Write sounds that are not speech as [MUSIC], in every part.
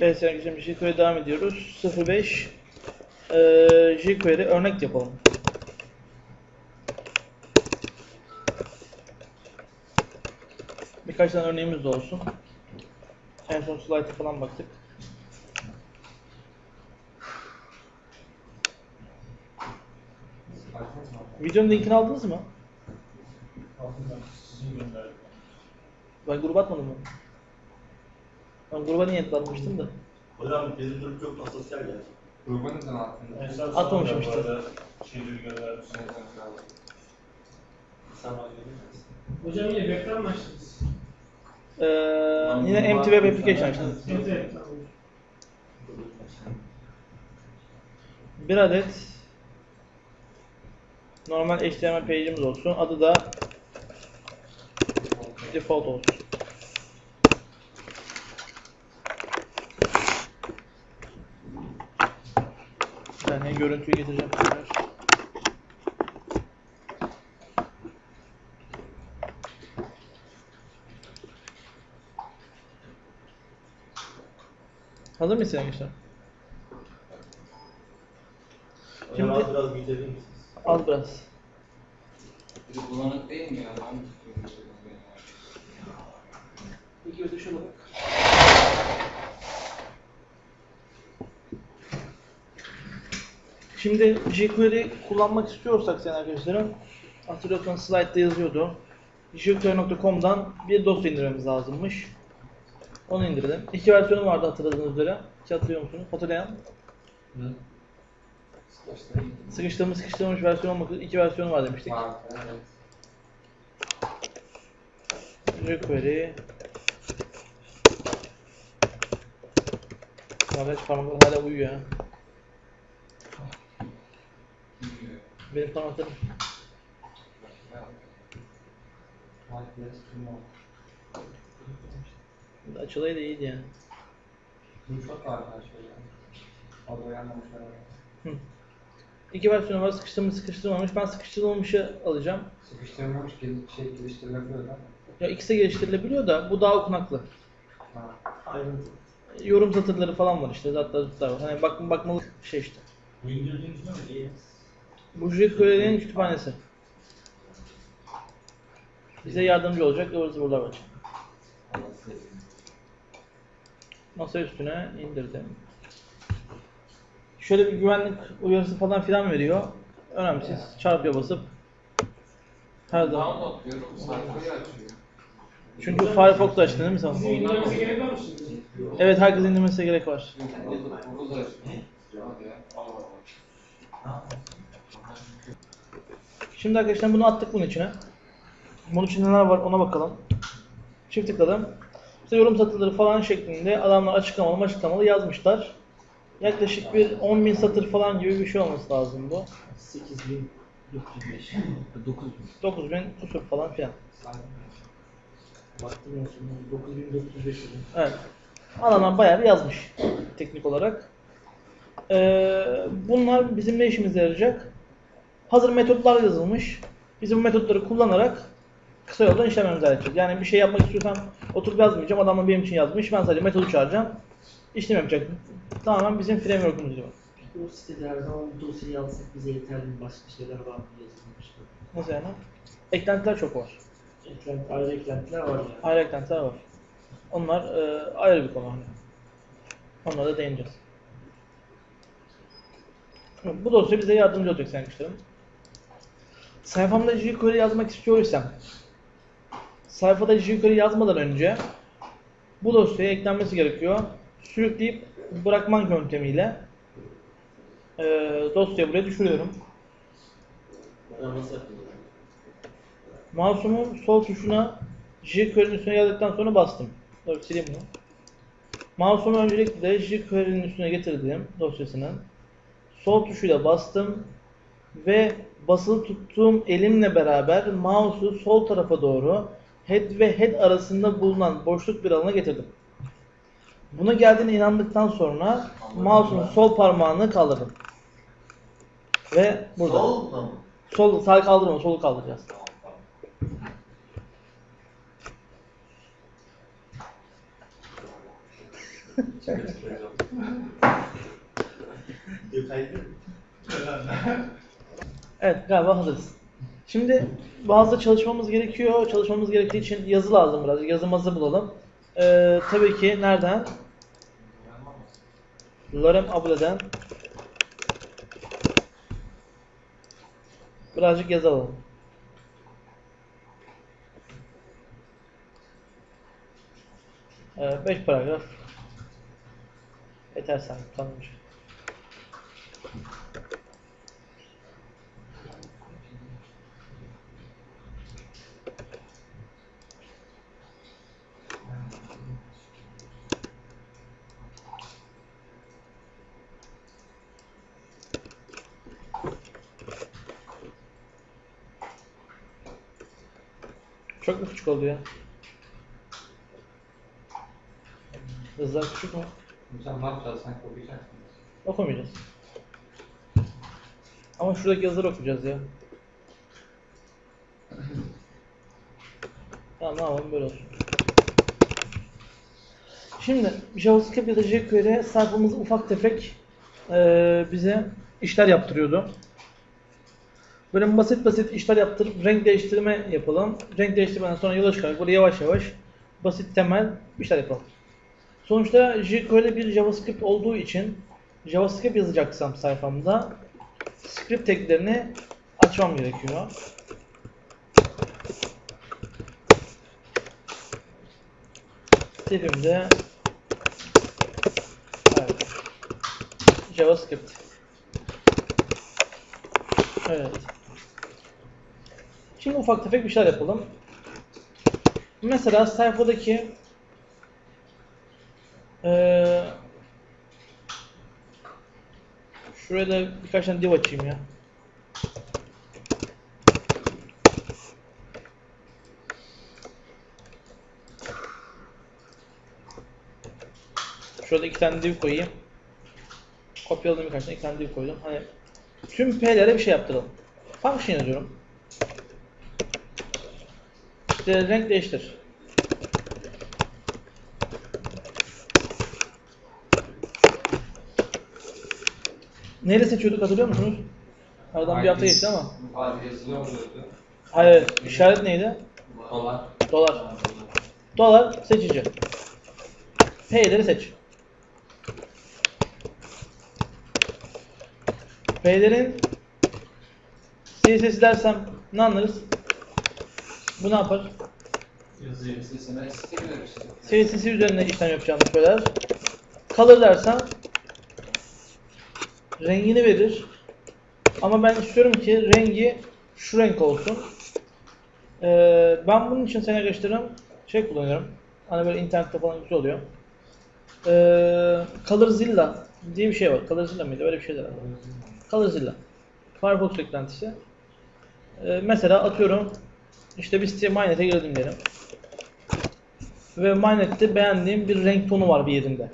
Evet sevgili jQuery devam ediyoruz. 05 e, jQuery örnek yapalım. Birkaç tane örneğimiz de olsun. En son slide'a falan baktık. Videonun linkini aldınız mı? Sizin gönderdim. Ben gruba atmadım mı? Ben gruba niyetli atmıştım da. Hocam bizim grup çok asosyal gerçekten. Grubun neden altında? Esas Atmamışım işte. Şeyleri gönderdim. Sen var görüyor Hocam yine webten mi açtınız? Ee, yine MT Web Application açtım. Evet tamam. Bir adet normal HTML page'imiz olsun. Adı da default olsun. Saniye görüntüyü getireceğim. Hazır mısın arkadaşlar? Hocam Şimdi- az biraz büyütebilir misiniz? Al biraz. Bir bulanık değil mi ya? Ben tutuyorum? İki öte şuna bak. Şimdi jQuery kullanmak istiyorsak sen arkadaşlarım hatırlıyorsanız slide'da yazıyordu. jQuery.com'dan bir dosya indirmemiz lazımmış. Onu indirdim. İki versiyonu vardı hatırladığınız üzere. Hiç hatırlıyor musunuz? Hatırlayan. Sıkıştırayım. Sıkıştırılmış sıkıştırılmış versiyon olmak üzere iki versiyonu var demiştik. Var, evet. jQuery Kardeş parmaklarım hala uyuyor. Benim parmaklarım. Açılaydı iyiydi yani. Çok arkadaşlar yani. Orada yanmamışlar. Hı. İki versiyonu var. Sıkıştırılmış sıkıştırılmamış. Ben sıkıştırılmışı alacağım. Sıkıştırılmamış gel şey geliştirilebiliyor mi? Ya ikisi de geliştirilebiliyor da bu daha okunaklı. Ha. Ayrıntı. Yorum satırları falan var işte. Hatta var. Hani bak, bakmalık bir şey işte. Bu indirdiğiniz ne mi? İyi. Bu jQuery'nin kütüphanesi. Bize yardımcı olacak ıvır zıvırlar var. Masa üstüne indirdim. Şöyle bir güvenlik uyarısı falan filan veriyor. Önemsiz. Çarpıya basıp her zaman. Download diyorum, sayfayı açıyor. Çünkü Firefox'ta açtın değil mi sen? Sizin indirmesi gerek var mı şimdi? Evet herkes indirmesine gerek var. Yok, Şimdi arkadaşlar bunu attık bunun içine. Bunun içinde neler var ona bakalım. Çift tıkladım. İşte yorum satırları falan şeklinde adamlar açıklamalı açıklamalı yazmışlar. Yaklaşık bir 10.000 satır falan gibi bir şey olması lazım bu. 8905. 9000. 9000 kusur falan filan. Baktım ya şimdi 9905 oldu. Evet. Adamlar bayağı bir yazmış teknik olarak. Ee, bunlar bizim ne işimize yarayacak? Hazır metotlar yazılmış. Biz bu metotları kullanarak kısa yoldan işlememizi halledeceğiz. Yani bir şey yapmak istiyorsam oturup yazmayacağım. Adamlar benim için yazmış. Ben sadece metodu çağıracağım. İşlem yapacak. Tamamen bizim framework'umuz gibi. O sitede her zaman bu dosyayı alsak bize yeterli mi? Başka şeyler var mı yazılmış? Nasıl yani? Eklentiler çok var. Eklenti, ayrı eklentiler var yani. Ayrı eklentiler var. Onlar e, ayrı bir konu. Hani. Onlara da değineceğiz. Bu dosya bize yardımcı olacak sayın arkadaşlarım. Sayfamda jQuery yazmak istiyorsam sayfada jQuery yazmadan önce bu dosyaya eklenmesi gerekiyor. Sürükleyip bırakman yöntemiyle e, dosyayı buraya düşürüyorum. Mouse'umun sol tuşuna jQuery'nin üstüne yazdıktan sonra bastım. Dur sileyim bunu. Mouse'umu öncelikle jQuery'nin üstüne getirdim dosyasının. Sol tuşuyla bastım ve basılı tuttuğum elimle beraber mouse'u sol tarafa doğru head ve head arasında bulunan boşluk bir alana getirdim. Buna geldiğine inandıktan sonra mouse'un sol parmağını kaldırdım. Ve burada. Sol mu? Sol, sağ kaldırma, solu kaldıracağız. Hayır. [LAUGHS] Evet galiba hazırız. Şimdi bazı çalışmamız gerekiyor. Çalışmamız gerektiği için yazı lazım biraz. Yazımızı bulalım. Ee, tabii ki nereden? Lorem Able'den birazcık yazı alalım. Ee, beş paragraf yeter sanki tamamdır. Oldu ya? Hızlar küçük mü? Sen ne yapacağız? Sen okuyacak mısın? Okumayacağız. Ama şuradaki yazıları okuyacağız ya. [LAUGHS] Tamam ne yapalım böyle olsun. Şimdi JavaScript ya da jQuery sayfamız ufak tefek eee, bize işler yaptırıyordu. Böyle basit basit işler yaptırıp renk değiştirme yapalım. Renk değiştirmeden sonra yola çıkarak böyle yavaş yavaş basit temel işler yapalım. Sonuçta jQuery bir JavaScript olduğu için JavaScript yazacaksam sayfamda script taglerini açmam gerekiyor. Tipimde evet. JavaScript. Evet. Şimdi ufak tefek bir şeyler yapalım. Mesela sayfadaki eee şuraya da birkaç tane div açayım ya. Şurada iki tane div koyayım. Kopyaladım birkaç tane, iki tane div koydum. Hani tüm P'lere bir şey yaptıralım. Function yazıyorum. İşte renk değiştir. Neyle seçiyorduk hatırlıyor musunuz? Aradan bir hafta geçti ama. Abi yazılı oluyordu. Hayır, işaret neydi? Dolar. Dolar. Dolar seçici. P'leri seç. P'lerin CSS dersem ne anlarız? Bu ne yapar? Misin? CSS üzerine işlem yapacağını söyler. Color dersem rengini verir. Ama ben istiyorum ki rengi şu renk olsun. Ee, ben bunun için sene geçtirim şey kullanıyorum. Hani böyle internette falan güzel oluyor. Ee, Colorzilla diye bir şey var. Colorzilla mıydı? Öyle bir şeyler var. Colorzilla. Firefox eklentisi. Ee, mesela atıyorum işte bir siteye Mynet'e girdim diyelim. Ve Mynet'te beğendiğim bir renk tonu var bir yerinde.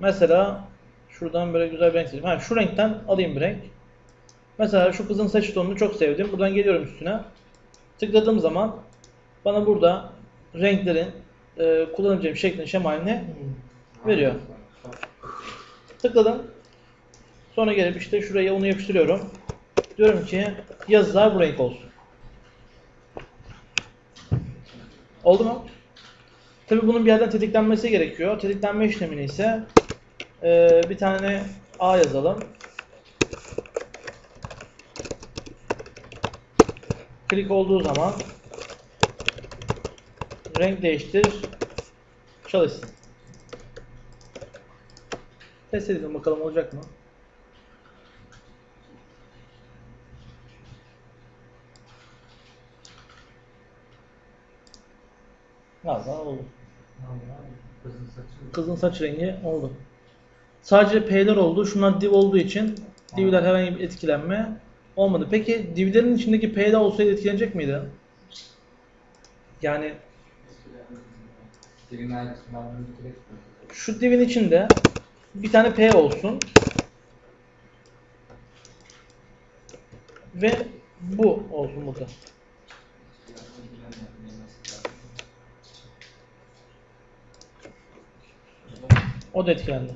Mesela şuradan böyle güzel bir renk seçeyim. Ha, şu renkten alayım bir renk. Mesela şu kızın saç tonunu çok sevdim. Buradan geliyorum üstüne. Tıkladığım zaman bana burada renklerin e, kullanabileceğim şeklini, şemalini veriyor. Tıkladım. Sonra gelip işte şuraya onu yapıştırıyorum. Diyorum ki yazılar bu renk olsun. Oldu mu? Tabi bunun bir yerden tetiklenmesi gerekiyor. Tetiklenme işlemini ise e, bir tane A yazalım. Klik olduğu zaman renk değiştir çalışsın. Test edelim bakalım olacak mı? Galiba oldu. Kızın saçı. Kızın saç rengi oldu. Sadece P'ler oldu. Şunlar div olduğu için divler herhangi bir etkilenme olmadı. Peki divlerin içindeki P'de olsaydı etkilenecek miydi? Yani şu divin içinde bir tane P olsun. Ve bu olsun burada. O da etkilendi.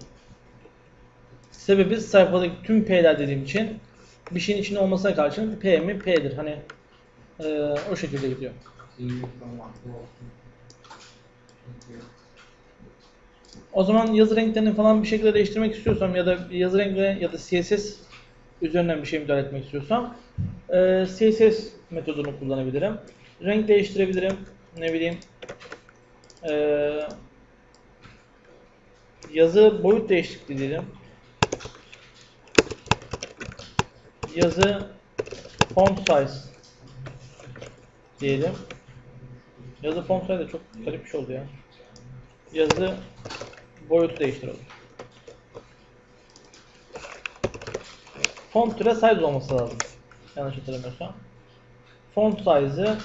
Sebebi sayfadaki tüm P'ler dediğim için bir şeyin içinde olmasına karşın P mi P'dir. Hani eee, o şekilde gidiyor. O zaman yazı renklerini falan bir şekilde değiştirmek istiyorsam ya da yazı renkleri ya da CSS üzerinden bir şey müdahale etmek istiyorsam eee, CSS metodunu kullanabilirim. Renk değiştirebilirim. Ne bileyim eee, yazı boyut değişikliği diyelim. Yazı font size diyelim. Yazı font size de çok garip bir şey oldu ya. Yazı boyutu değiştirelim. Font türe size olması lazım. Yanlış hatırlamıyorsam. Font size'ı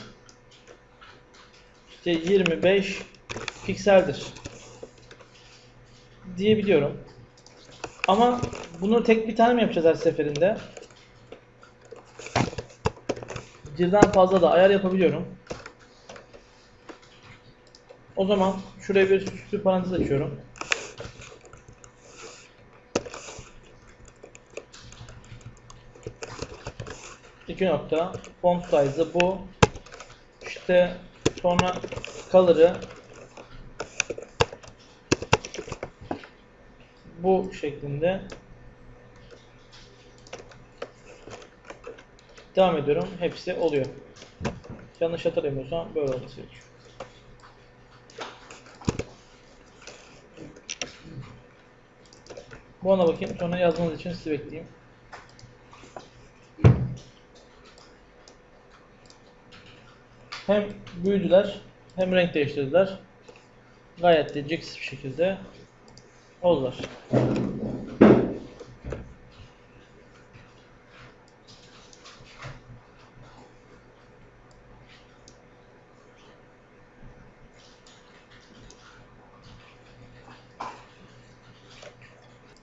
işte 25 pikseldir diyebiliyorum. Ama bunu tek bir tane mi yapacağız her seferinde? Birden fazla da ayar yapabiliyorum. O zaman şuraya bir süslü parantez açıyorum. İki nokta. Font size'ı bu. İşte sonra color'ı bu şeklinde devam ediyorum. Hepsi oluyor. Yanlış hatırlamıyorsam böyle olması gerekiyor. Bu ona bakayım. Sonra yazmanız için sizi bekleyeyim. Hem büyüdüler hem renk değiştirdiler. Gayet de bir şekilde oldular.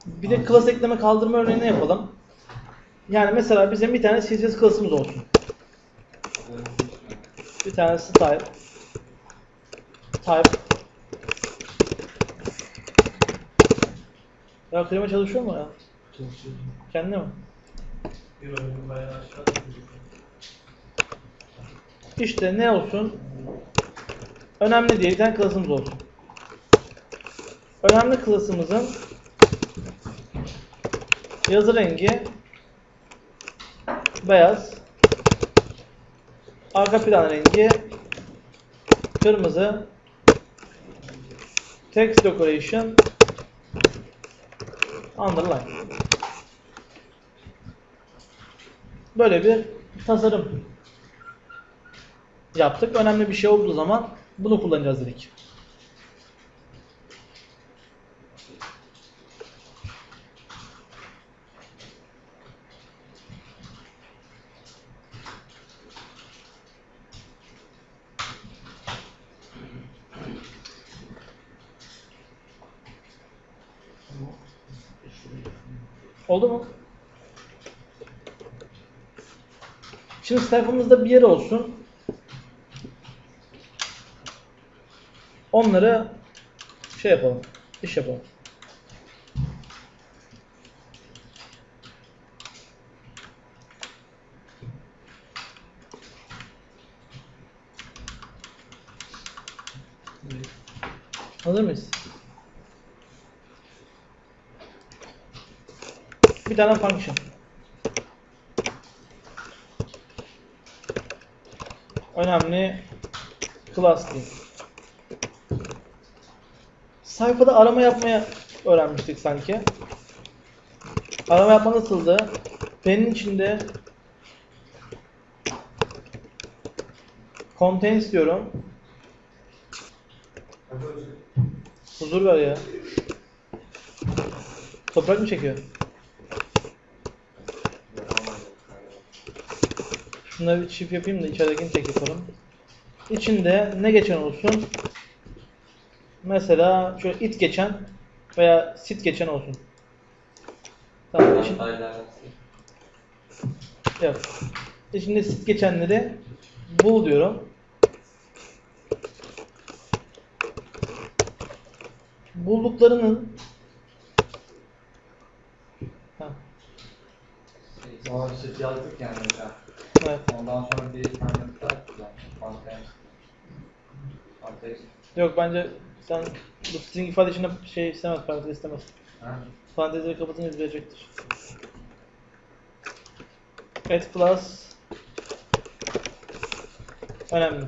Bir de klas ekleme kaldırma örneğini yapalım. Yani mesela bizim bir tane CSS klasımız olsun. Bir tane style type Ya klima çalışıyor mu ya? Çalışıyor. Kendi mi? Bayağı İşte ne olsun? Önemli diye bir tane klasımız olsun. Önemli klasımızın yazı rengi beyaz. Arka plan rengi kırmızı. Text decoration underline. Böyle bir tasarım yaptık. Önemli bir şey olduğu zaman bunu kullanacağız dedik. Oldu mu? Şimdi sayfamızda bir yer olsun. Onları şey yapalım. iş yapalım. Hazır mıyız? Tane function. Önemli class diyeyim. Sayfada arama yapmaya öğrenmiştik sanki. Arama yapma nasıldı? Penin içinde contains diyorum. Huzur ver ya. Toprak mı çekiyor? Şunları bir çift yapayım da içeridekini tek yapalım. İçinde ne geçen olsun? Mesela şöyle it geçen veya sit geçen olsun. Tamam. Için... Evet. İçinde sit geçenleri bul diyorum. Bulduklarının Heh. Şey, yazdık yani. Ondan sonra bir tane daha. Yok bence sen bu string ifade içinde şey istemez, parantez istemez. Ha? Parantezleri kapatınca düzelecektir. Add class önemli.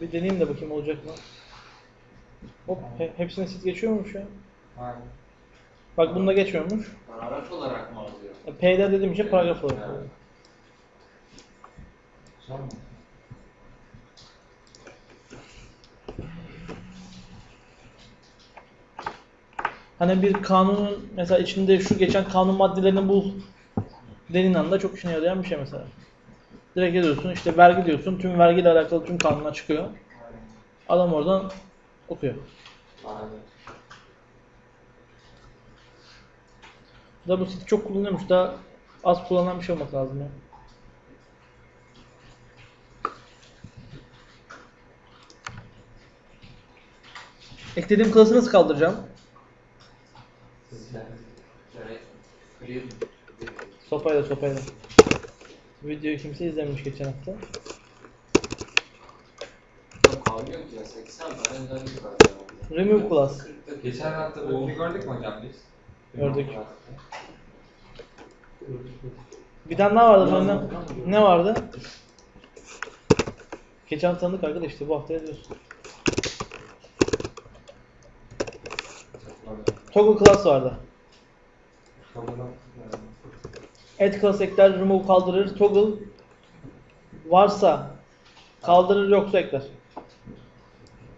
Bir deneyeyim de bakayım olacak mı? Hop, he- hepsine sit geçiyormuş ya. Aynen. Bak bunda geçmiyormuş. Paragraf olarak mı alıyor? E, P'de dediğim için paragraf olarak. Alıyor. Hani bir kanunun mesela içinde şu geçen kanun maddelerini bul dediğin anda çok işine yarayan bir şey mesela. Direkt yazıyorsun işte vergi diyorsun tüm vergiyle alakalı tüm kanunlar çıkıyor. Adam oradan okuyor. Aynen. Da bu site çok kullanılıyormuş. Daha az kullanılan bir şey olması lazım ya. Eklediğim klası nasıl kaldıracağım? Sopayla sopayla. Videoyu kimse izlememiş geçen hafta. Yok kalmıyor ki ya 80 tane özellik var. ya. Remove class. Geçen hafta bunu gördük mü hocam biz? Gördük. Bir tane daha vardı. Gördüm. Ne vardı? Geçen hafta tanıdık arkadaş işte bu hafta yazıyorsun. Toggle class vardı. Add class ekler, remove kaldırır, toggle varsa kaldırır yoksa ekler.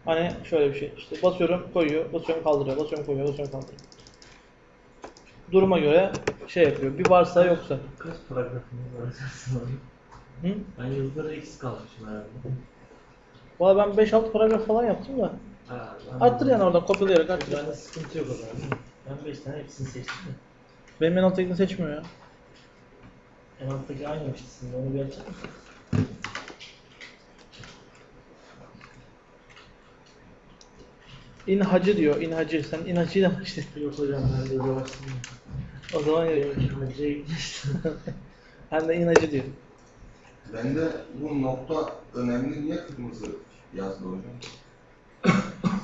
Hani şöyle bir şey işte basıyorum koyuyor, basıyorum kaldırıyor, basıyorum koyuyor, basıyorum kaldırıyor. Duruma göre şey yapıyor. Bir varsa yoksa. Kaç paragrafımız var aslında? Hı? Ben yazıları eksik kalmışım herhalde. Valla ben 5-6 paragraf falan yaptım da. Ha, ben- Arttır yani oradan kopyalayarak arttır. Bende sıkıntı yok o zaman. Ben 5 tane hepsini seçtim de. Benim en alttakini seçmiyor ya. En alttaki aynıymış sizin onu bir açalım. İnhacı diyor, inhacı. Sen inhacıyla mı işte? Yok hocam ben de yavaşladım. O zaman yok. Benim hacıya gitmiştim. Hem [LAUGHS] de inhacı diyor. Bende bu nokta önemli niye kırmızı yazdı hocam?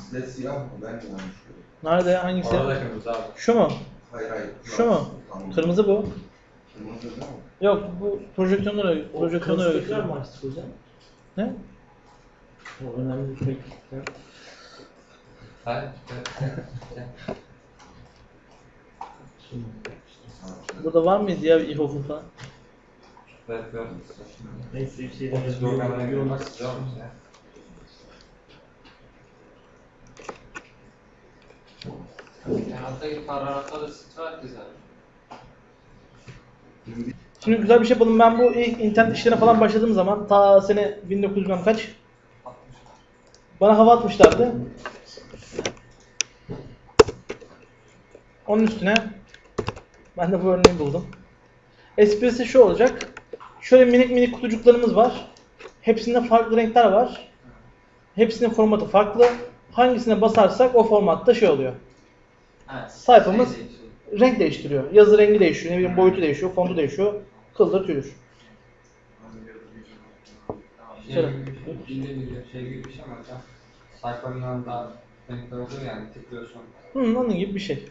Sizde siyah mı? Ben mi yanlış görüyorum? Nerede? Hangisi? Orada kırmızı abi. Şu mu? Hayır hayır. Şu mu? Tamam. Kırmızı bu. Kırmızı değil mi? Yok bu projeksiyonlar öyle. O Projeksiyonlar öyle. tekrar mı açtık hocam? Ne? O önemli bir tekrar. Burada var mıydı ya gördüm. Neyse bir şey Ofis istiyor musun ya? Kenattaki paragrafta da sit var. Şimdi güzel bir şey yapalım. Ben bu ilk internet işlerine falan başladığım zaman ta sene 1900 bilmem kaç bana hava atmışlardı. Onun üstüne ben de bu örneği buldum. Esprisi şu olacak. Şöyle minik minik kutucuklarımız var. Hepsinde farklı renkler var. Hepsinin formatı farklı. Hangisine basarsak o formatta şey oluyor. Evet. Sayfamız- Şey. Renk değiştiriyor. Yazı rengi değişiyor. Ne bileyim boyutu değişiyor. Fontu değişiyor. Kıldır tüyür. Şey Şöyle. gibi bir şey, gibi şey gibi bir şey hocam? Sayfanın yanında oluyor yani tıklıyorsun. Hı, onun gibi bir şey.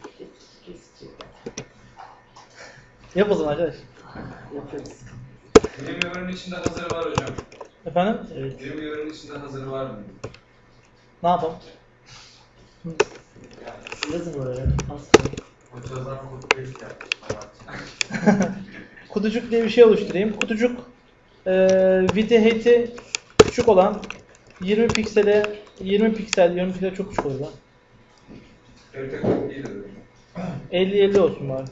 Yap o zaman arkadaş. Yaparız. Dreamweaver'ın içinde hazır var hocam. Efendim? Evet. Dreamweaver'ın içinde hazır var mı? Ne yapalım? Yazın oraya. Aslında. Hocadan yapmış. [LAUGHS] Kutucuk diye bir şey oluşturayım. Kutucuk eee width'i height'i küçük olan 20 piksele 20 piksel 20 piksel çok küçük olur hocam. 50 50 olsun bari.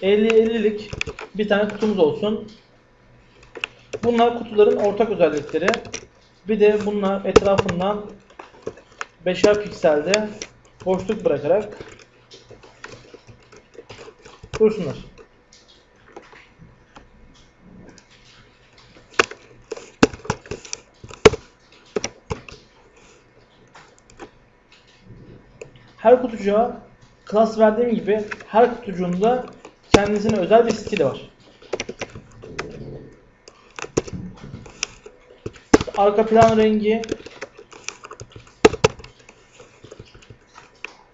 50 50'lik bir tane kutumuz olsun. Bunlar kutuların ortak özellikleri. Bir de bunlar etrafından 5'er pikselde boşluk bırakarak dursunlar. Her kutucuğa class verdiğim gibi her kutucuğunda kendisine özel bir stili var. Arka plan rengi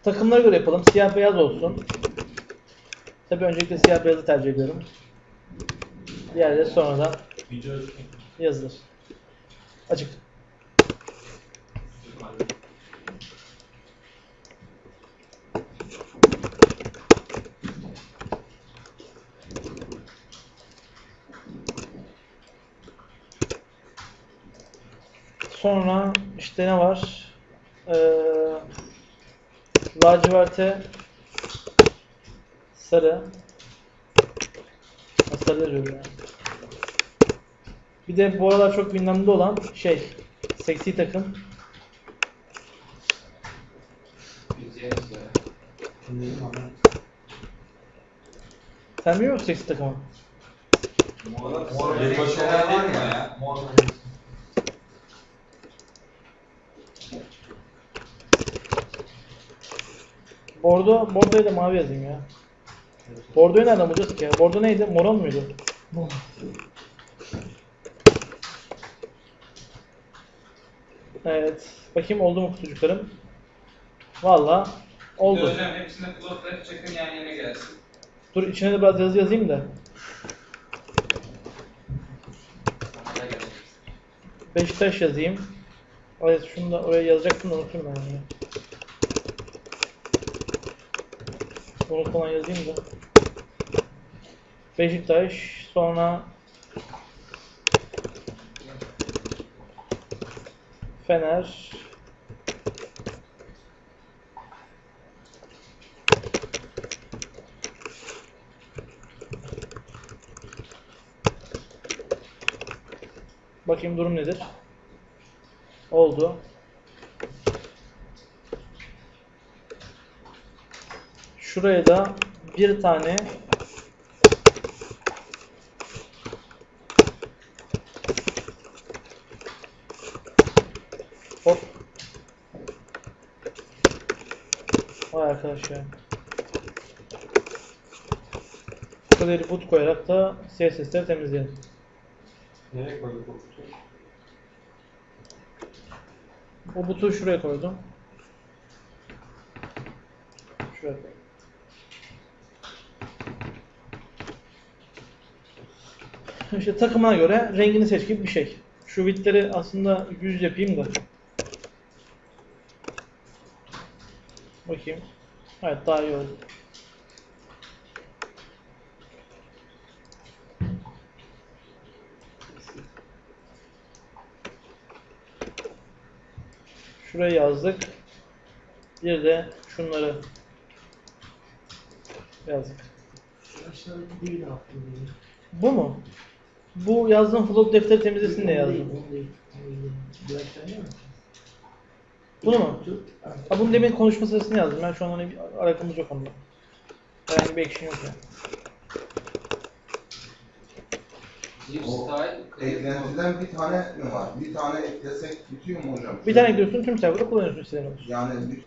takımlara göre yapalım. Siyah beyaz olsun. Tabii öncelikle siyah beyazı tercih ediyorum. Diğerleri sonradan yazılır. Açık. Sonra işte ne var? Ee, laciverte sarı. Sarı yazıyorum yani. Bir de bu aralar çok gündemde olan şey, seksi takım. Sen biliyor musun seksi takımı? Yeni şeyler var mı ya? Bordo, bordoya da mavi yazayım ya. Bordoyu nereden bulacağız ki ya? Bordo neydi? Moron muydu? Evet. Bakayım oldu mu kutucuklarım? Valla oldu. Hocam hepsine cloth çekin yan yana gelsin. Dur içine de biraz yazı yazayım da. Sana da gelecek. Beşiktaş yazayım. Evet şunu da oraya yazacaktım da unuttum ben onu. Unutmadan yazayım da. Beşiktaş sonra Fener Bakayım durum nedir? Oldu. Şuraya da bir tane Hop. Vay arkadaş ya. Bir boot koyarak da CSS'leri temizleyelim. Nereye koyduk o kutuyu? O butu şuraya koydum. Şuraya koydum. [LAUGHS] İşte takımına göre rengini seç gibi bir şey. Şu vitleri aslında yüz yapayım da. Bakayım. Evet daha iyi oldu. Şuraya yazdık. Bir de şunları yazdık. Bu mu? Bu yazdığım float defteri temizlesin diye yazdım. Bunu mu? Ha. Bunu demin konuşma sırasında yazdım. Ben şu an hani bir alakamız yok onunla. Herhangi bir action yok yani. Zip style. Eklentiden bir tane mi var? Bir tane eklesek bitiyor mu hocam? Bir tane gidiyorsun tüm sayfada kullanıyorsun istediğin olur. Yani bir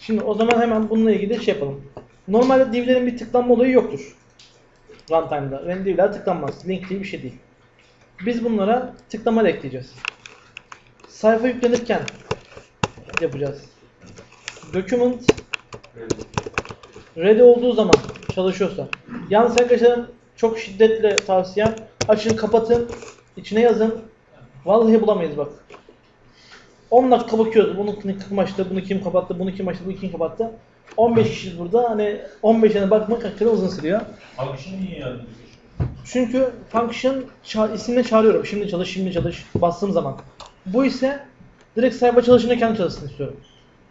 Şimdi o zaman hemen bununla ilgili şey yapalım. Normalde divlerin bir tıklanma olayı yoktur. Runtime'da. Yani divler tıklanmaz. Link diye bir şey değil. Biz bunlara tıklama da ekleyeceğiz. Sayfa yüklenirken yapacağız. Document ready olduğu zaman çalışıyorsa. Yalnız arkadaşlar çok şiddetle tavsiyem açın kapatın içine yazın. Vallahi bulamayız bak. 10 dakika bakıyoruz. Bunu kim açtı, bunu kim kapattı, bunu kim açtı, bunu kim kapattı. 15 kişi burada. Hani 15'ine bakmak hakikaten uzun sürüyor. Akşam niye yardım Çünkü function ça- ismini çağırıyorum. Şimdi çalış, şimdi çalış. Bastığım zaman. Bu ise direkt sayfa çalışınca kendi çalışsın istiyorum.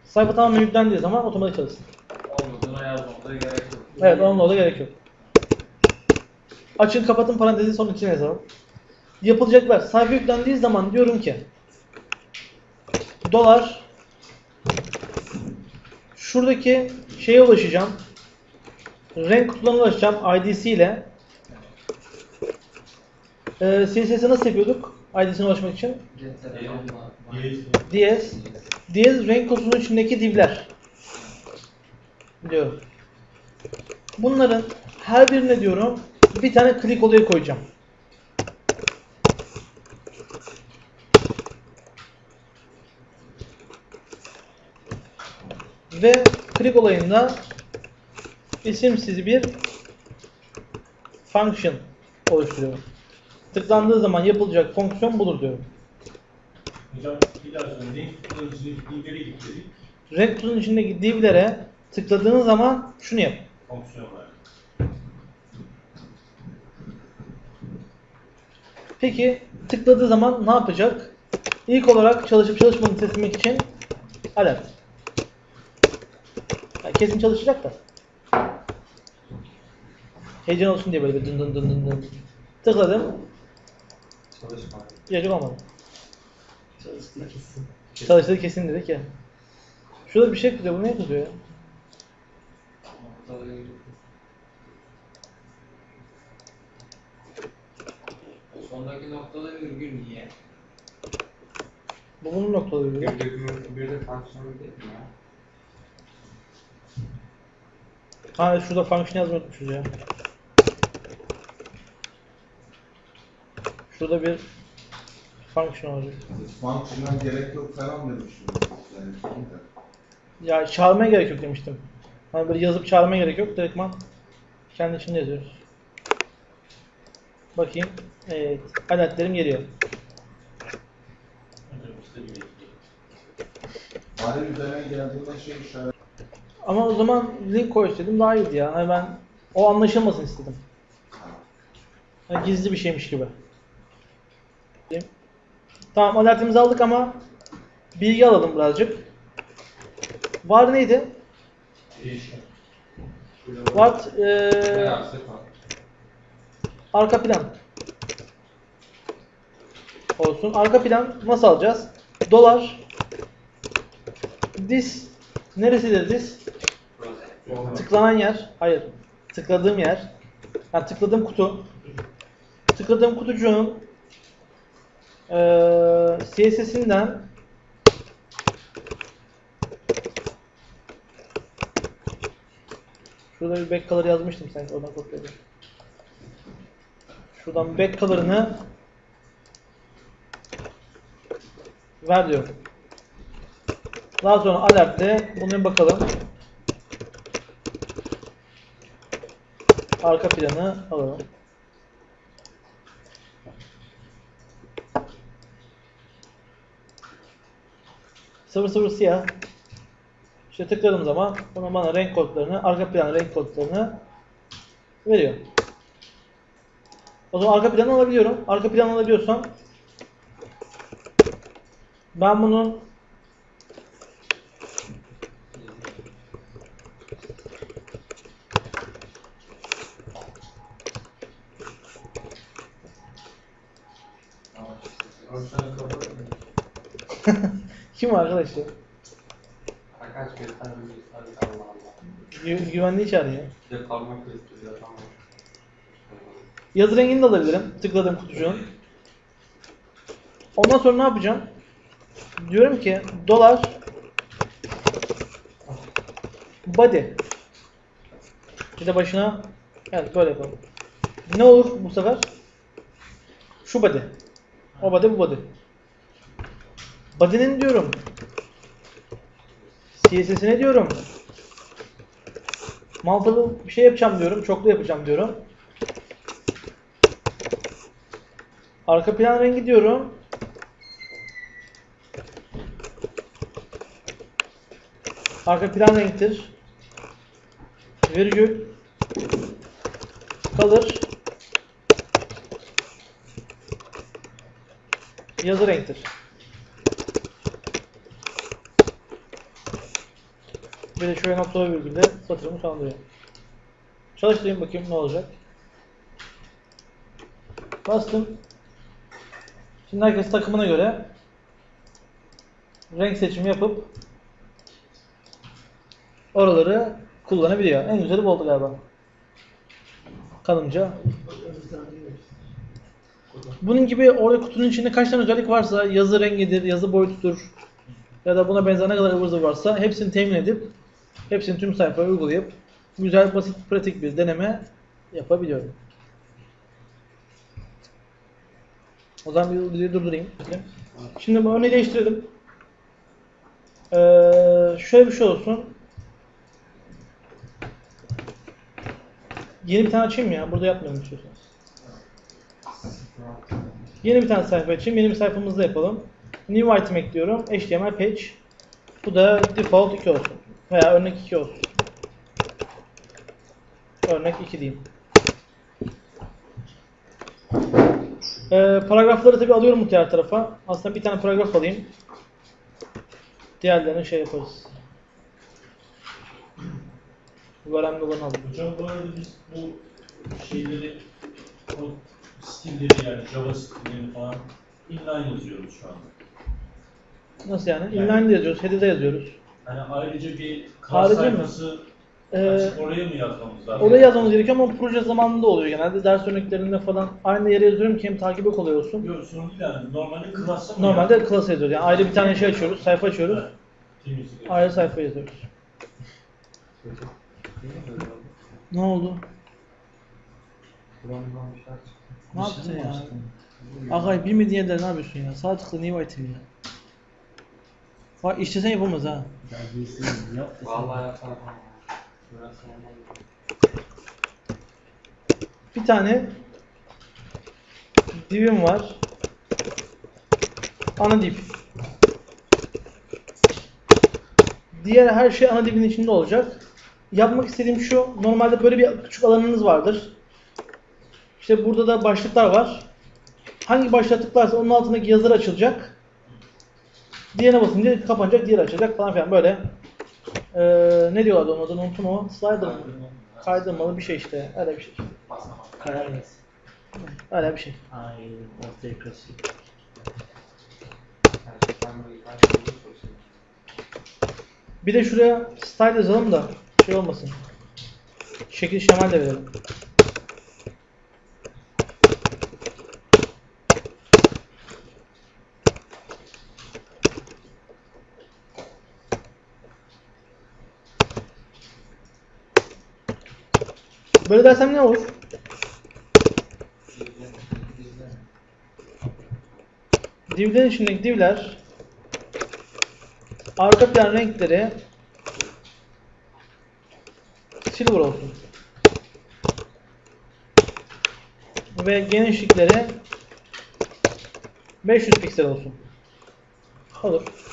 Sayfa tamamen yüklendiği zaman otomatik çalışsın. Olmadığına yazmamıza gerek yok. Evet, onunla da gerek yok. Açın kapatın parantezi sonra içine yazalım. Yapılacaklar. Sayfa yüklendiği zaman diyorum ki dolar şuradaki şeye ulaşacağım. Renk kutularına ulaşacağım IDC ile. Ee, CSS'e nasıl yapıyorduk? IDC'ne ulaşmak için. DS. DS renk kutusunun içindeki divler. diyorum. Bunların her birine diyorum bir tane klik olayı koyacağım. Ve klik olayında isimsiz bir function oluşturuyorum. Tıklandığı zaman yapılacak fonksiyon budur diyorum. Hocam bir daha söyle. Renk kutunun içindeki divlere tıkladığın zaman şunu yap. Fonksiyon var. Peki tıkladığı zaman ne yapacak? İlk olarak çalışıp çalışmadığını test etmek için alert. Kesin çalışacak da. Heyecan olsun diye böyle bir dın dın dın dın dın. Tıkladım. Çalışmadı. Cacık olmadı. Çalıştığı kesin. Çalıştığı kesin dedik ya. Şurada bir şey kızıyor. Bu ne kızıyor ya? Sondaki noktalı virgül niye? Bu bunun noktaları bir diyor. doküman bir de fonksiyonu değil mi ya? Ha şurada function yazmayı unutmuşuz ya. Şurada bir function olacak. Function'a gerek yok falan demiştim. Yani. Ya çağırmaya gerek yok demiştim. Hani böyle yazıp çağırmaya gerek yok. Direktman kendi içinde yazıyoruz. Bakayım. Evet. Aletlerim geliyor. Fare üzerine geldiğinde şey işaret Ama o zaman link koy istedim daha iyiydi ya. Hani ben o anlaşılmasın istedim. Hani gizli bir şeymiş gibi. Tamam alertimizi aldık ama bilgi alalım birazcık. Var neydi? What? Var? arka plan. Olsun. Arka plan nasıl alacağız? Dolar. This. Neresidir this? Tıklanan yer. Hayır. Tıkladığım yer. Yani tıkladığım kutu. Tıkladığım kutucuğun eee CSS'inden Şurada bir back color yazmıştım sanki oradan kopyaladım. Şuradan back color'ını ver diyor. Daha sonra alertle bunu bakalım. Arka planı alalım. Sıfır sıfır siyah. İşte tıkladığım zaman bana bana renk kodlarını, arka plan renk kodlarını veriyor. O zaman arka planı alabiliyorum. Arka planı alabiliyorsam ben bunun kim var arkadaş ya? Arkadaş göster göster. Allah. Gü güvenliği çağırıyor. Bir de parmak gösteriyor tamam. Yazı rengini de alabilirim. Tıkladığım kutucuğun. Ondan sonra ne yapacağım? Diyorum ki dolar body. Bir de başına evet böyle yapalım. Ne olur bu sefer? Şu body. O body bu body. Body'nin diyorum. CSS'ine diyorum. Multiple bir şey yapacağım diyorum. Çoklu yapacağım diyorum. Arka plan rengi diyorum. Arka plan renktir. Virgül. Kalır. Yazı renktir. Bir de şöyle noktalı virgülle satırımı sonlandırıyor. Çalıştırayım bakayım ne olacak. Bastım. Şimdi herkes takımına göre renk seçimi yapıp oraları kullanabiliyor. En güzeli bu oldu galiba. Kanımca. Bunun gibi orada kutunun içinde kaç tane özellik varsa yazı rengidir, yazı boyutudur ya da buna benzer ne kadar ıvır varsa hepsini temin edip hepsini tüm sayfaya uygulayıp güzel, basit, pratik bir deneme yapabiliyorum. O zaman bir durdurayım. Şimdi bu örneği değiştirelim. Ee, şöyle bir şey olsun. Yeni bir tane açayım ya. Burada yapmayalım istiyorsanız. Yeni bir tane sayfa açayım. Yeni bir sayfamızda yapalım. New item ekliyorum. HTML page. Bu da default 2 olsun. Veya örnek 2 olsun. Örnek 2 diyeyim. Ee, paragrafları tabi alıyorum diğer tarafa. Aslında bir tane paragraf alayım. Diğerlerini şey yaparız. Bu önemli olanı alayım. Hocam bu arada biz bu şeyleri, o stilleri yani JavaScript'leri falan inline yazıyoruz şu anda. Nasıl yani? Yani- Inline'de yazıyoruz, header'da yazıyoruz. Hani ayrıca bir class Harici mi? sayfası Ee, açıp oraya mı yazmamız lazım? oraya yazmamız gerekiyor ama proje zamanında oluyor genelde. Ders örneklerinde falan aynı yere yazıyorum ki hem takibi kolay olsun. Yok sorun değil yani. Normalde class'a mı Normalde yazıyoruz? class yazıyoruz. Yani ayrı bir tane şey açıyoruz, sayfa açıyoruz. Evet, temizlik. Ayrı sayfa yazıyoruz. Ne oldu? Bir. Ne yaptın ya? Agay bilmediğin yerlerde ne yapıyorsun ya? Sağ tıkla new item ya. Bak istesen yapamaz ha. Vallahi yapamam. Bir tane divim var. Ana div. Diğer her şey ana divin içinde olacak. Yapmak istediğim şu, normalde böyle bir küçük alanınız vardır. İşte burada da başlıklar var. Hangi başlığa tıklarsa onun altındaki yazılar açılacak. Diğerine basınca kapanacak, diğeri açılacak falan filan böyle. Ee, ne diyorlardı onun adını unuttum ama slider? Kaydırmalı bir şey işte. Öyle bir şey. Karar yaz. Öyle bir şey. Ay ortaya çalışıyorum. Bir de şuraya style yazalım da şey olmasın. Şekil şemal de verelim. Böyle dersem ne olur? Divlerin içindeki divler arka plan renkleri silver olsun. Ve genişlikleri 500 piksel olsun. Olur.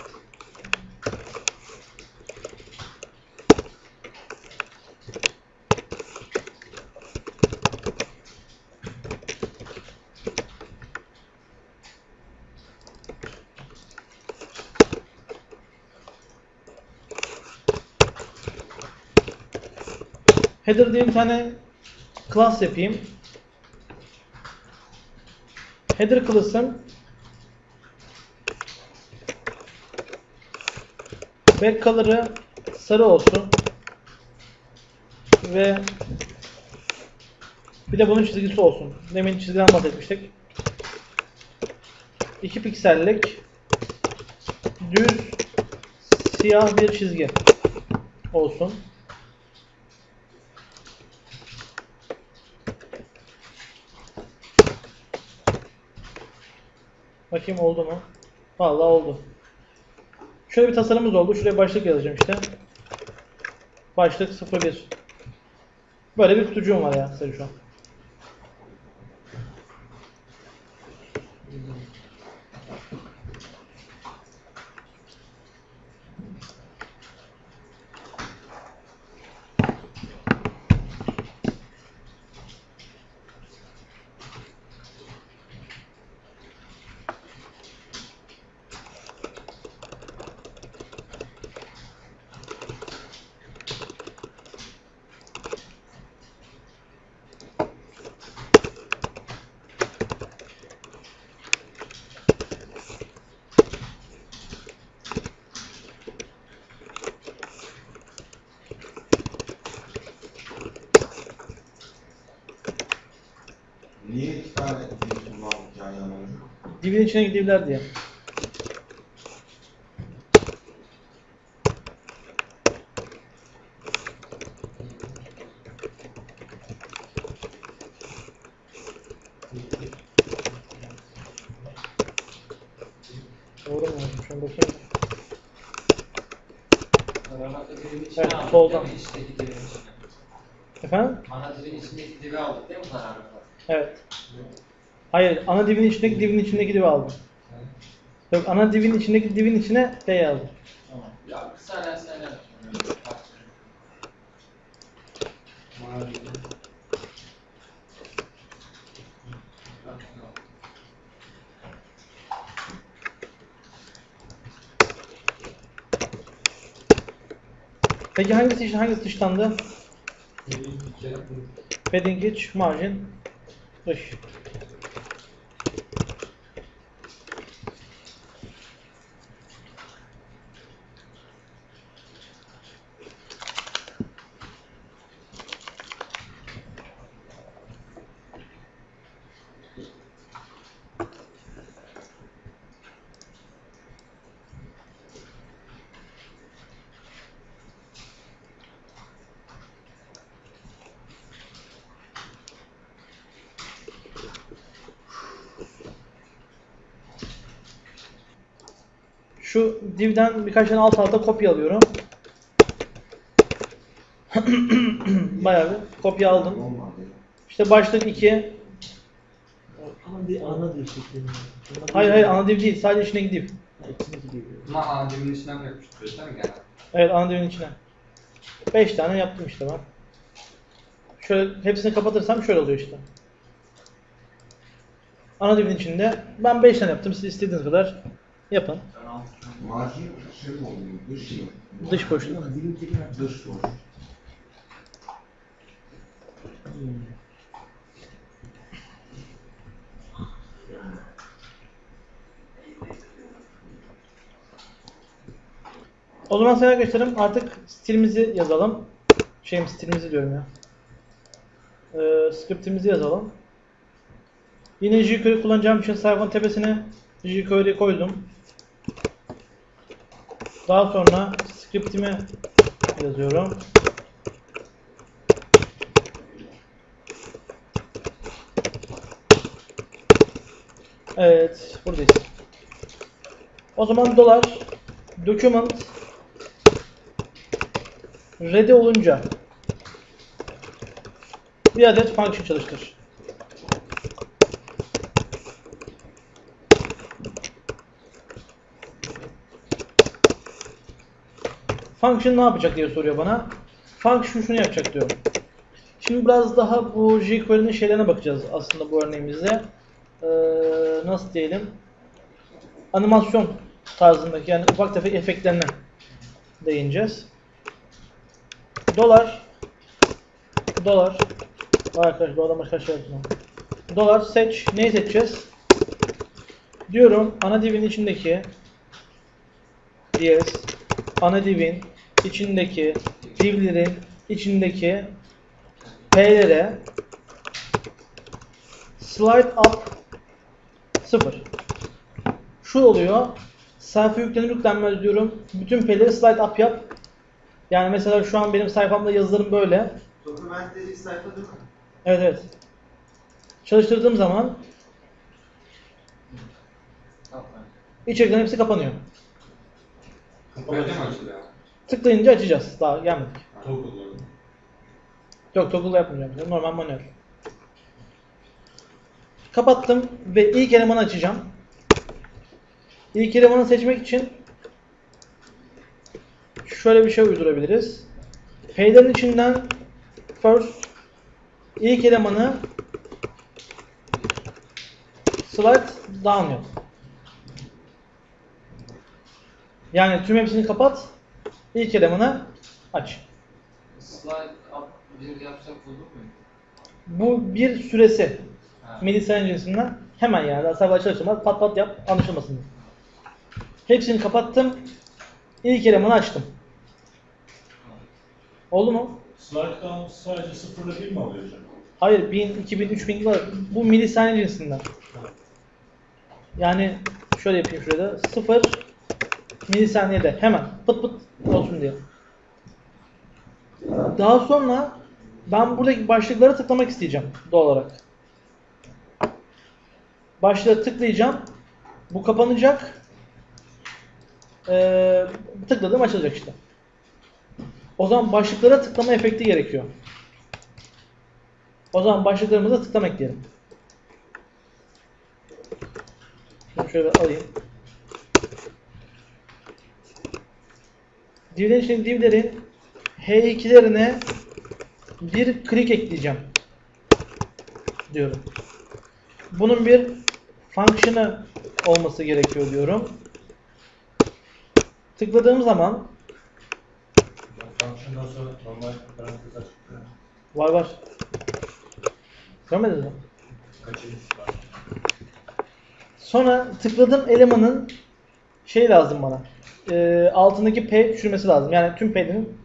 Header diye bir tane class yapayım. Header class'ın back color'ı sarı olsun. Ve bir de bunun çizgisi olsun. Demin çizgiden bahsetmiştik. 2 piksellik düz siyah bir çizgi olsun. Bakayım oldu mu? Vallahi oldu. Şöyle bir tasarımımız oldu. Şuraya başlık yazacağım işte. Başlık 01. Böyle bir kutucuğum var ya kısaca şu an. evin içine gidebilirler diye. Doğru mu? Şuna bakayım. Evet, soldan. Efendim? Manastırın içindeki devi aldık değil mi? Evet. Hayır, ana dibin içindeki dibin içindeki dibi aldım. Yok, ana dibin içindeki dibin içine P aldım. Tamam. Ya bir saniye saniye. Peki hangisi iç, hangisi dışlandı? Padding iç, margin dış. Şu divden birkaç tane alt alta kopya alıyorum. [CLEARS THROAT] Bayağı bir kopya aldım. İşte başlık 2. Ama bir ana diyor Hayır hayır ana div değil. Sadece içine diyor. Ama ağacımın içinden mi yapıştırıyorsun değil mi genelde? Evet ana divin içine. 5 tane yaptım işte ben. Şöyle hepsini kapatırsam şöyle oluyor işte. Ana divin içinde ben 5 tane yaptım. Siz istediğiniz kadar yapın. Marjin şey oluyor? Dış mı? Dış boşluk. Dış boş. Hmm. O zaman sayın arkadaşlarım artık stilimizi yazalım. Şeyim stilimizi diyorum ya. Ee, scriptimizi yazalım. Yine jQuery kullanacağım için sayfanın tepesine jQuery koydum. Daha sonra scriptimi yazıyorum. Evet, buradayız. O zaman dolar document ready olunca bir adet function çalıştır. Function ne yapacak diye soruyor bana. Function şunu yapacak diyor. Şimdi biraz daha bu jQuery'nin şeylerine bakacağız aslında bu örneğimizde. Ee, nasıl diyelim? Animasyon tarzındaki yani ufak tefek efektlerine değineceğiz. Dolar dolar Vay arkadaş dolardan başka şey yaptım. Dolar seç. Neyi seçeceğiz? Diyorum ana divin içindeki DS ana divin içindeki divlerin içindeki P'lere slide up 0 şu oluyor. Sayfa yüklenir yüklenmez diyorum. Bütün P'leri slide up yap. Yani mesela şu an benim sayfamda yazılarım böyle. Document dediği sayfa değil mi? Evet evet. Çalıştırdığım zaman Tamam. içeriklerin hepsi kapanıyor. Böyle mi açılıyor? Tıklayınca açacağız. Daha gelmedik. Toggle'ları. Yok toggle yapmayacağım. Normal manuel. Kapattım ve ilk elemanı açacağım. İlk elemanı seçmek için şöyle bir şey uydurabiliriz. P'lerin içinden first ilk elemanı slide down yap. Yani tüm hepsini kapat. İlk elemanı aç. Slide up bir yapsak olur mu? Bu bir süresi. Cinsinden hemen yani daha sayfa açar açılmaz pat pat yap anlaşılmasın. diye. Hepsini kapattım. İlk elemanı açtım. Oldu mu? Slide down sadece sıfırla bir mi alıyor hocam? Hayır 1000, 2000, 3000 gibi var. Bu milisaniye cinsinden. Yani şöyle yapayım şurada. 0 milisaniyede hemen pıt pıt olsun diye. Daha sonra ben buradaki başlıklara tıklamak isteyeceğim doğal olarak. Başlığa tıklayacağım. Bu kapanacak. Ee, tıkladım açılacak işte. O zaman başlıklara tıklama efekti gerekiyor. O zaman başlıklarımıza tıklama ekleyelim. Şunu şöyle alayım. Divlerin için divleri H2'lerine bir klik ekleyeceğim. Diyorum. Bunun bir function'ı olması gerekiyor diyorum. Tıkladığım zaman Function'dan sonra normal parantez açık. var var. Görmediniz mi? Kaçırmış var. Sonra tıkladığım elemanın şey lazım bana. Ee, altındaki P düşürmesi lazım. Yani tüm P'lerin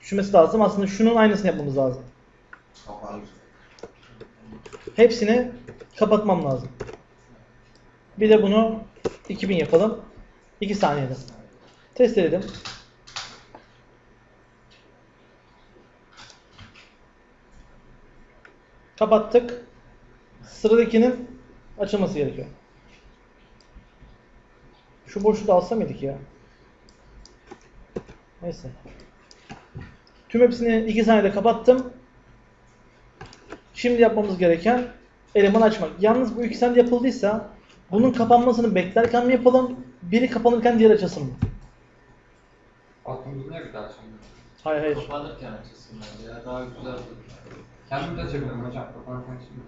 düşürmesi lazım. Aslında şunun aynısını yapmamız lazım. Hepsini kapatmam lazım. Bir de bunu 2000 yapalım. 2 saniyede. Test edelim. Kapattık. Sıradakinin açılması gerekiyor. Şu boşluğu da alsa mıydık ya? Neyse. Tüm hepsini 2 saniyede kapattım. Şimdi yapmamız gereken eleman açmak. Yalnız bu iki sende yapıldıysa bunun kapanmasını beklerken mi yapalım? Biri kapanırken diğer açılsın mı? Aklımız ne bir daha şimdi? Hayır hayır. Kapanırken açılsın bence ya. Daha güzel olur. Kendim de açabilirim hocam. Kapanırken şimdi.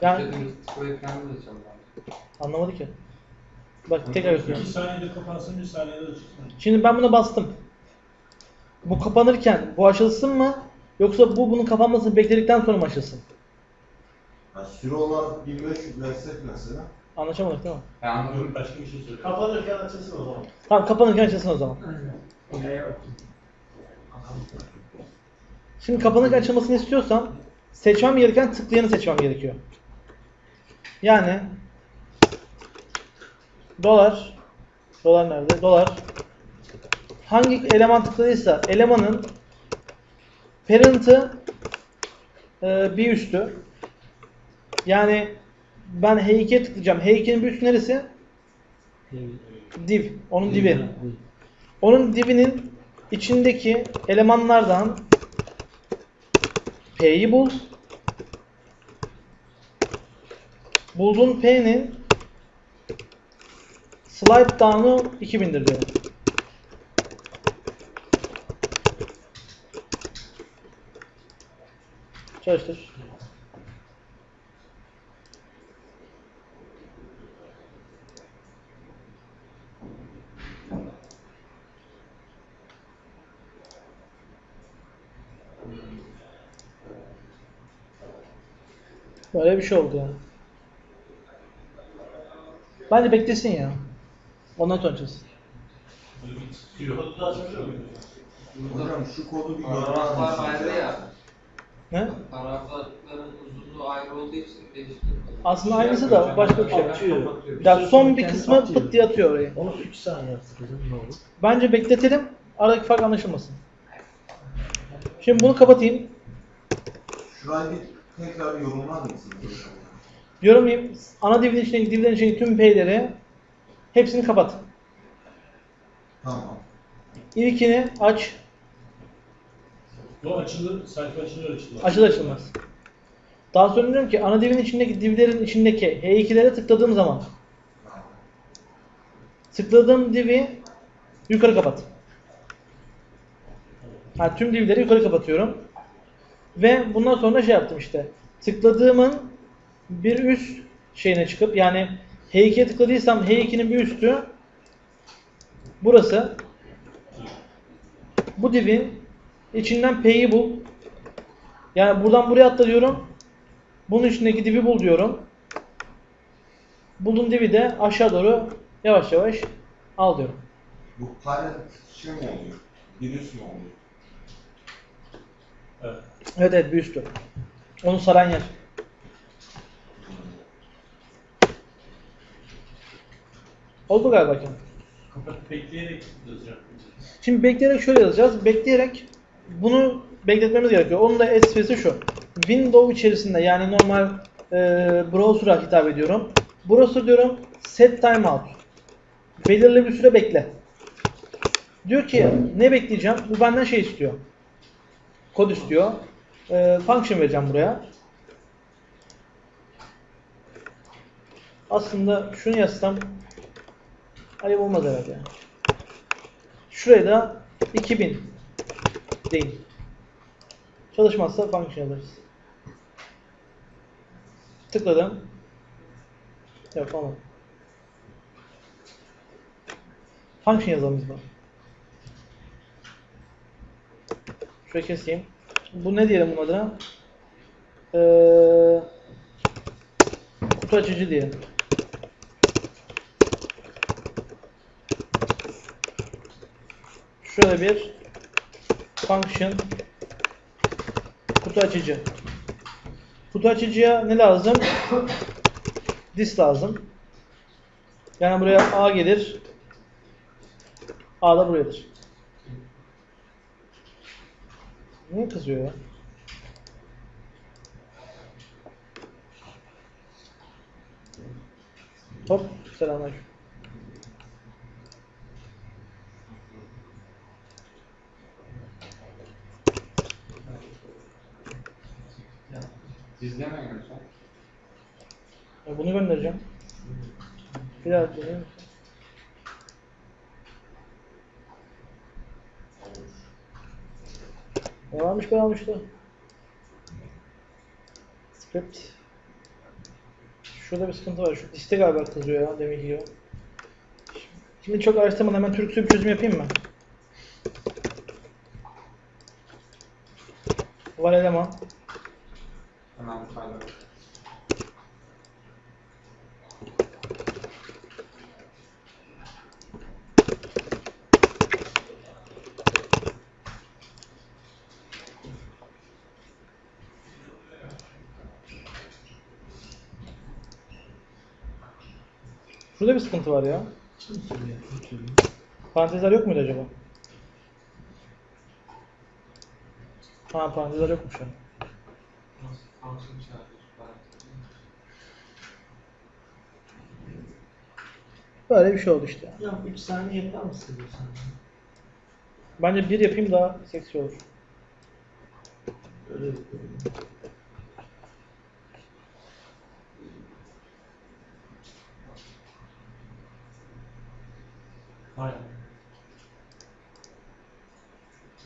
Yani Dediğimiz tıklayıp kendim de açalım. anlamadı ki. Bak tekrar İki gösteriyorum. saniyede kapansın, bir saniyede açılsın. Şimdi ben buna bastım. Bu kapanırken bu açılsın mı? Yoksa bu bunun kapanmasını bekledikten sonra mı açılsın? Yani süre olarak 1500 versek mesela. Anlaşamadık değil mi? Ben anladım. Başka bir şey söyle. Kapanırken açılsın o zaman. Tamam kapanırken açılsın o zaman. Şimdi kapanırken açılmasını istiyorsam seçmem gereken tıklayanı seçmem gerekiyor. Yani dolar dolar nerede? Dolar hangi eleman tıkladıysa elemanın parent'ı e, bir üstü yani ben H2'ye tıklayacağım. H2'nin bir üstü neresi? Div. Onun divi. Onun divinin içindeki elemanlardan P'yi bul. Bulduğun P'nin slide down'u 2000'dir diyorum. Çalıştır. Böyle bir şey oldu yani. Bence beklesin ya. Ondan sonra. Hocam şu kodu bir görmez ayrı misiniz ya. Ne? Paragrafların uzunluğu ayrı olduğu için değiştiriyor. Aslında aynısı da başka bir şey. Atıyor. Ya son bir kısmı atıyor. pıt diye atıyor orayı. Onu 3 saniye yaptık hocam ne olur? Bence bekletelim. Aradaki fark anlaşılmasın. Şimdi bunu kapatayım. Şurayı bir tekrar yorumlar mısınız? Yorumlayayım. Ana divin içindeki içindeki tüm P'leri hepsini kapat. Tamam. İlkini aç. O açılır, sayfa açılır açılır. Açılır açılmaz. Daha sonra diyorum ki ana divin içindeki divlerin içindeki H2'lere tıkladığım zaman tıkladığım divi yukarı kapat. Ha, tüm divleri yukarı kapatıyorum. Ve bundan sonra şey yaptım işte. Tıkladığımın bir üst şeyine çıkıp yani H2'ye tıkladıysam H2'nin bir üstü burası. Bu divin içinden P'yi bul. Yani buradan buraya atla diyorum. Bunun içindeki divi bul diyorum. Bulduğum divi de aşağı doğru yavaş yavaş al diyorum. Bu parent şey mi oluyor? Virüs mü oluyor? Evet. Evet evet bir üstü. Onu saran yer. Oldu galiba ki. Bekleyerek yazacak. Şimdi bekleyerek şöyle yazacağız. Bekleyerek bunu bekletmemiz gerekiyor. Onun da esprisi şu. Windows içerisinde yani normal e, browser'a hitap ediyorum. Browser diyorum set timeout. Belirli bir süre bekle. Diyor ki ne bekleyeceğim? Bu benden şey istiyor. Kod istiyor. Ee, function vereceğim buraya. Aslında şunu yazsam ayıp olmaz herhalde. ya. Şuraya da 2000 deyin. Çalışmazsa function yazarız. Tıkladım. Olmadı. Function yazalım biz buna. Şöyle keseyim. Bu ne diyelim bunun adına? Ee, kutu açıcı diyelim. Şöyle bir function kutu açıcı. Kutu açıcıya ne lazım? This lazım. Yani buraya A gelir. A da buradadır. Niye kızıyor ya? Hop, selamünaleyküm. Lütfen. Ya bunu göndereceğim. Bir daha deneyeyim. Ne varmış ben almıştı. Script. Şurada bir sıkıntı var. Şu liste galiba kızıyor ya demek ki. Şimdi çok araştırmadan hemen Türkçe bir çözüm yapayım mı? Var eleman. Şurada bir sıkıntı var ya. Parantezler yok muydu acaba? Ha parantezler yokmuş ya. Böyle bir şey oldu işte. Ya 3 saniye yapar mısın sana? Bence bir yapayım daha seksi olur. Öyle. Aynen.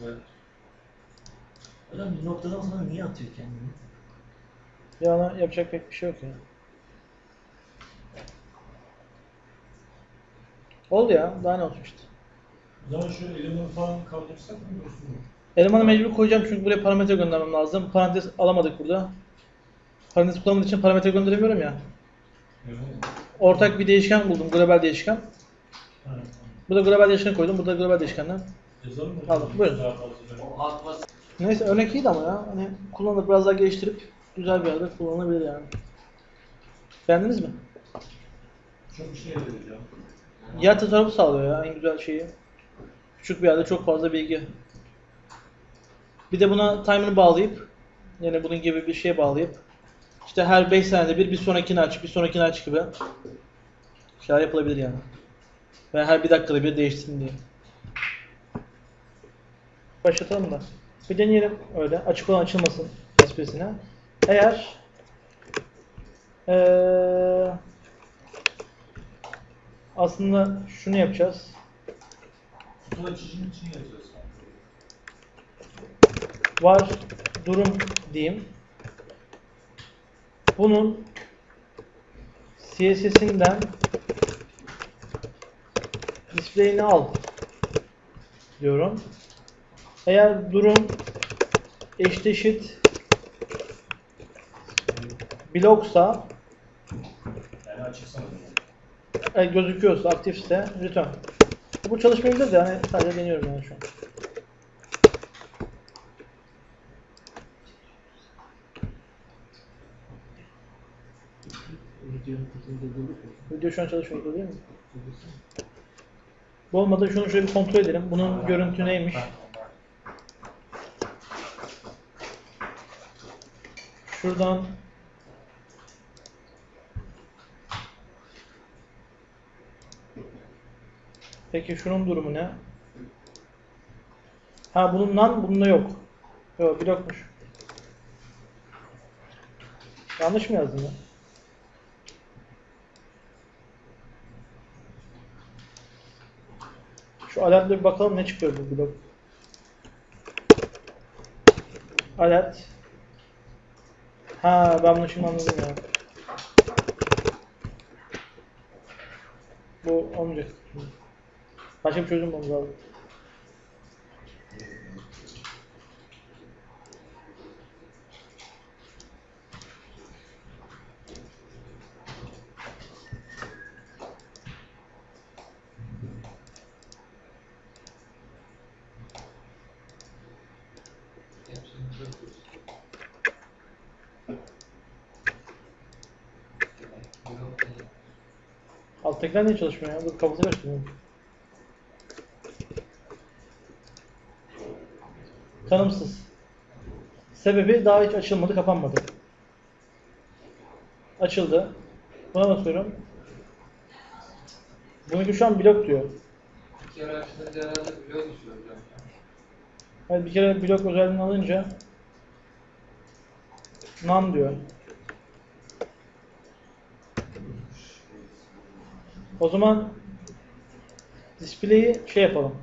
Evet. Adam bir noktadan sonra niye atıyor kendini? Ya ona yapacak pek bir şey yok ya. Oldu ya. Daha ne olsun işte. O zaman şu elemanı falan kaldırırsak mı dursun mu? Elemanı mecbur koyacağım çünkü buraya parametre göndermem lazım. Parantez alamadık burada. Parantez kullanmadığım için parametre gönderemiyorum ya. Evet. Ortak bir değişken buldum. Global değişken. Evet. Burada global değişken koydum. Burada global değişkenden. Yazalım mı? Aldım, buyurun. Neyse örnek iyiydi ama ya. Hani kullanıp biraz daha geliştirip güzel bir yerde kullanılabilir yani. Beğendiniz mi? Çok işe yarıyor ya. Yer tasarrufu sağlıyor ya en güzel şeyi. Küçük bir yerde çok fazla bilgi. Bir de buna timer'ı bağlayıp yani bunun gibi bir şey bağlayıp işte her 5 saniyede bir bir sonrakini aç, bir sonrakini aç gibi şeyler yapılabilir yani. Ve her bir dakikada bir değişsin diye. Başlatalım da. Bir deneyelim öyle. Açık olan açılmasın esprisine. Eğer eee aslında şunu yapacağız. Kutu açıcının için yazıyoruz. var durum diyeyim. Bunun CSS'inden display'ini al diyorum. Eğer durum eşdeşit bloksa Yani açıksana. e, gözüküyorsa aktifse return. Bu çalışmayabilir de yani sadece deniyorum yani şu an. Video şu an çalışmıyor değil mi? Bu olmadı şunu şöyle bir kontrol edelim. Bunun görüntü neymiş? Şuradan Peki şunun durumu ne? Ha bunun nan bunda yok. Yok blokmuş. Yanlış mı yazdım ya? Şu alertle bir bakalım ne çıkıyor bu blok. Alert. Ha ben bunu şimdi anladım ya. Bu olmayacak. Başka bir çözüm bulmamız lazım. Alttakiler niye çalışmıyor ya? Dur kafası karıştırıyor. Tanımsız. Sebebi daha hiç açılmadı, kapanmadı. Açıldı. Buna basıyorum. Bununki şu an blok diyor. Bir kere açılınca herhalde blok düşüyor hocam. Hayır, bir kere blok özelliğini alınca none diyor. O zaman display'i şey yapalım.